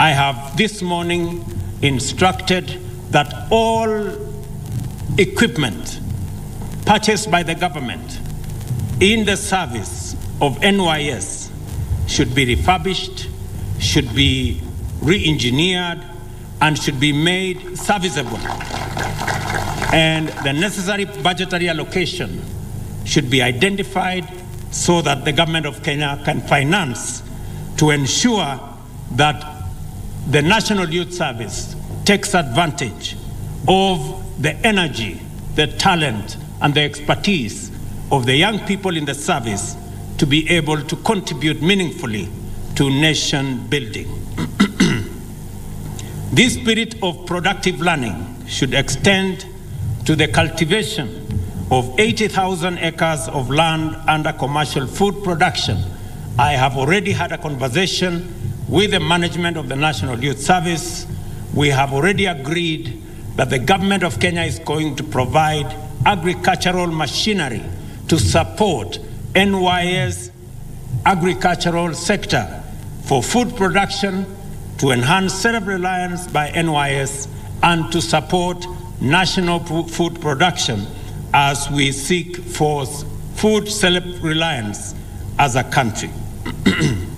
I have this morning instructed that all equipment purchased by the government in the service of NYS should be refurbished, should be re engineered, and should be made serviceable. And the necessary budgetary allocation should be identified so that the government of Kenya can finance to ensure that the National Youth Service takes advantage of the energy, the talent, and the expertise of the young people in the service to be able to contribute meaningfully to nation building. this spirit of productive learning should extend to the cultivation of 80,000 acres of land under commercial food production. I have already had a conversation with the management of the National Youth Service. We have already agreed that the government of Kenya is going to provide agricultural machinery to support NYS agricultural sector for food production, to enhance self-reliance by NYS, and to support national food production as we seek for food self-reliance as a country.